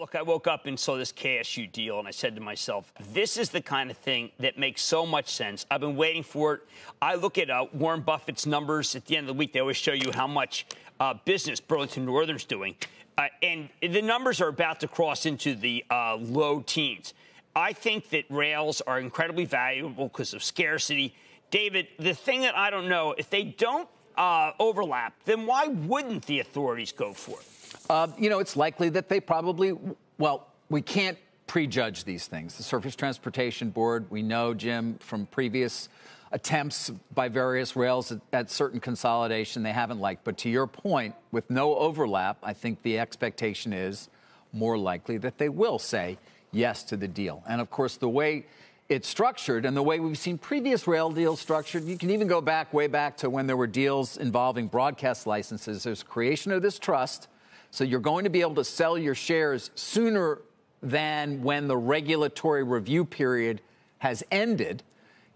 look, I woke up and saw this KSU deal, and I said to myself, this is the kind of thing that makes so much sense. I've been waiting for it. I look at uh, Warren Buffett's numbers at the end of the week. They always show you how much uh, business Burlington Northern's doing. Uh, and the numbers are about to cross into the uh, low teens. I think that rails are incredibly valuable because of scarcity. David, the thing that I don't know, if they don't uh, overlap, then why wouldn't the authorities go for it? Uh, you know, it's likely that they probably, well, we can't prejudge these things. The Surface Transportation Board, we know, Jim, from previous attempts by various rails at, at, certain consolidation they haven't liked. But to your point, with no overlap, I think the expectation is more likely that they will say yes to the deal. And of course, the way it's structured and the way we've seen previous rail deals structured, you can even go back way back to when there were deals involving broadcast licenses. There's creation of this trust so you're going to be able to sell your shares sooner than when the regulatory review period has ended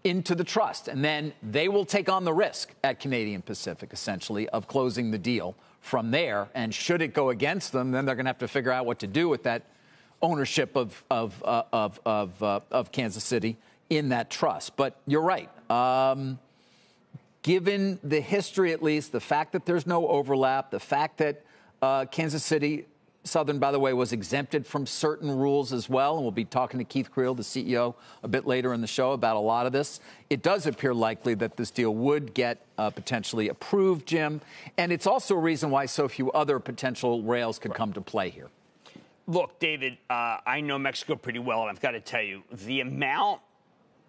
into the trust. And then they will take on the risk at Canadian Pacific, essentially, of closing the deal from there. And should it go against them, then they're going to have to figure out what to do with that ownership of, of, uh, of, of, uh, of, Kansas City in that trust. But you're right. Um, given the history, at least, the fact that there's no overlap, the fact that uh, Kansas City Southern, by the way, was exempted from certain rules as well. And we'll be talking to Keith Creel, the CEO, a bit later in the show about a lot of this. It does appear likely that this deal would get uh, potentially approved, Jim. And it's also a reason why so few other potential rails could right. come to play here. Look, David, uh, I know Mexico pretty well, and I've got to tell you, the amount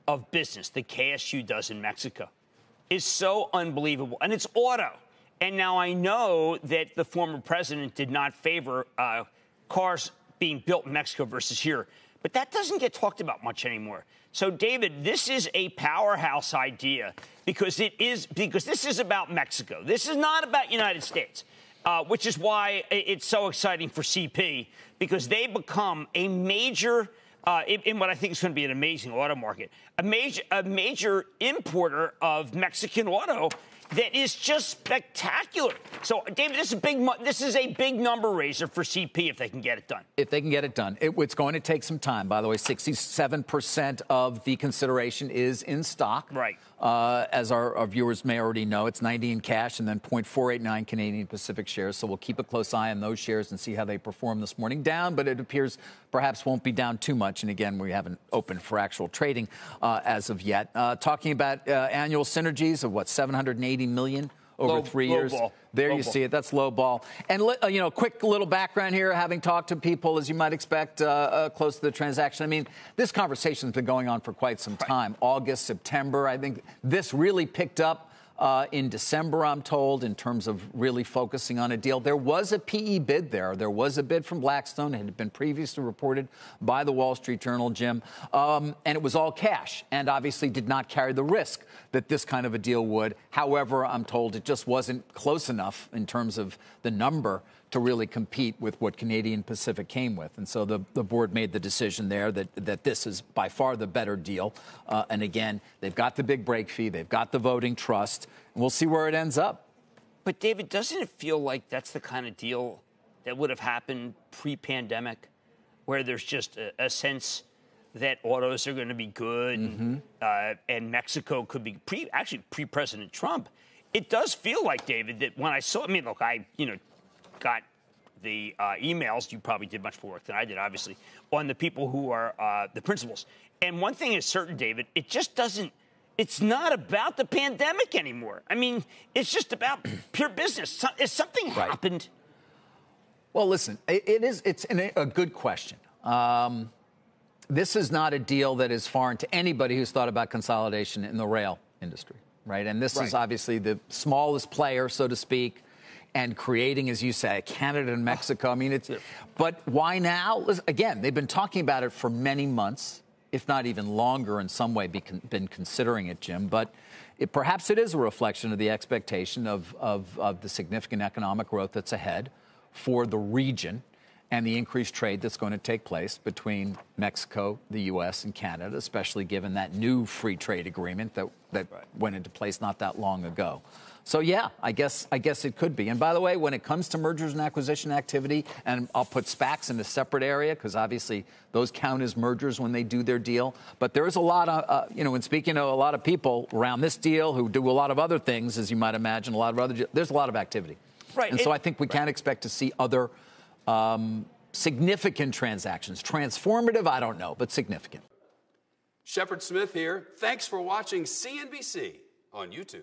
of business the KSU does in Mexico is so unbelievable. And it's auto. And now I know that the former president did not favor uh, cars being built in Mexico versus here, but that doesn't get talked about much anymore. So, David, this is a powerhouse idea because it is because this is about Mexico. This is not about United States, uh, which is why it's so exciting for CP because they become a major. Uh, in, in, what I think is going to be an amazing auto market, a major, a major importer of Mexican auto, that is just spectacular. So, David, this is a big. This is a big number raiser for CP if they can get it done. If they can get it done, it, it's going to take some time. By the way, sixty-seven percent of the consideration is in stock. Right. Uh, as our, our, viewers may already know, it's 90 in cash and then 0.489 Canadian Pacific shares. So we'll keep a close eye on those shares and see how they perform this morning. Down, but it appears perhaps won't be down too much. And again, we haven't opened for actual trading uh, as of yet. Uh, talking about uh, annual synergies of what 780 million over low, three low years. Ball. There low you ball. see it. That's low ball. And uh, you know, quick little background here. Having talked to people, as you might expect, uh, uh, close to the transaction. I mean, this conversation's been going on for quite some time. Right. August, September. I think this really picked up uh, in December, I'm told, in terms of really focusing on a deal. There was a PE bid there. There was a bid from Blackstone. It had been previously reported by the Wall Street Journal, Jim. Um, and it was all cash and obviously did not carry the risk that this kind of a deal would. However, I'm told it just wasn't close enough in terms of the number to really compete with what Canadian Pacific came with. And so the, the board made the decision there that, that this is by far the better deal. Uh, and again, they've got the big break fee, they've got the voting trust, and we'll see where it ends up. But, David, doesn't it feel like that's the kind of deal that would have happened pre pandemic, where there's just a, a, sense that autos are going to be good mm-hmm. and, uh, and Mexico could be pre, actually pre President Trump? It does feel like, David, that when I saw, I mean, look, I, you know, got the uh, emails. You probably did much more work than I did, obviously, on the people who are uh, the principals. And one thing is certain, David, it just doesn't. It's not about the pandemic anymore. I mean, it's just about pure business. Is something right. happened? Well, listen, it is. It's a good question. Um, this is not a deal that is foreign to anybody who's thought about consolidation in the rail industry, right? And this right. is obviously the smallest player, so to speak and creating, as you say, Canada and ah. Mexico. I mean, it's, but why now? Again, they've been talking about it for many months, if not even longer in some way, been considering it, Jim. But it, perhaps it is a reflection of the expectation of, of, of the significant economic growth that's ahead for the region. And the increased trade that's going to take place between Mexico, the U.S., and Canada, especially given that new free trade agreement that, that right. went into place not that long ago. So yeah, I guess I guess it could be. And by the way, when it comes to mergers and acquisition activity, and I'll put SPACs in a separate area because obviously those count as mergers when they do their deal. But there is a lot of uh, you know, when speaking to a lot of people around this deal who do a lot of other things, as you might imagine, a lot of other there's a lot of activity. Right. And it, so I think we right. can expect to see other um, significant transactions. Transformative, I don't know, but significant. Shepard Smith here. Thanks for watching CNBC on YouTube.